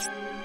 Podcast.